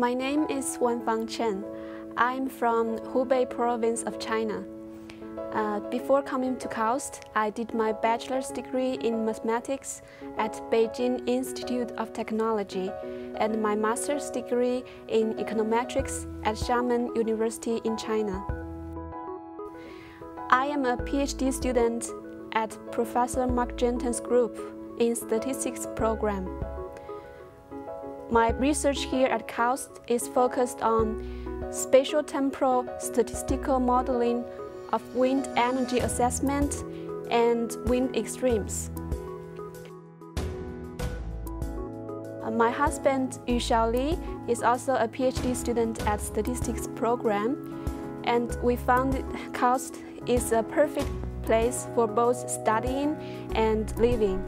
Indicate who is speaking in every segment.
Speaker 1: My name is Wanfang Chen. I'm from Hubei province of China. Uh, before coming to KAUST, I did my bachelor's degree in mathematics at Beijing Institute of Technology and my master's degree in econometrics at Xiamen University in China. I am a PhD student at Professor Marc Genton's group in statistics program. My research here at KAUST is focused on spatio-temporal statistical modeling of wind energy assessment and wind extremes. Uh, my husband, Yu Xiaoli, is also a PhD student at statistics program, and we found KAUST is a perfect place for both studying and living.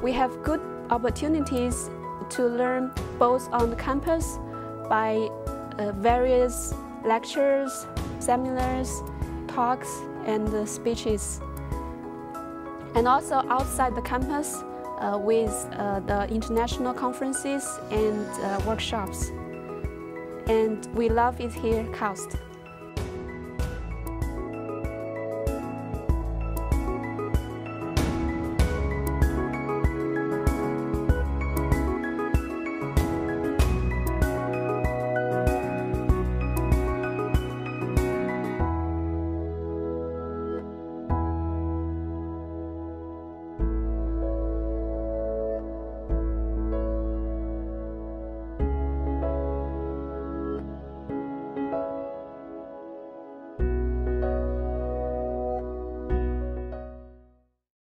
Speaker 1: We have good opportunities to learn both on campus by uh, various lectures, seminars, talks, and uh, speeches. And also outside the campus uh, with uh, the international conferences and uh, workshops. And we love it here, KAUST.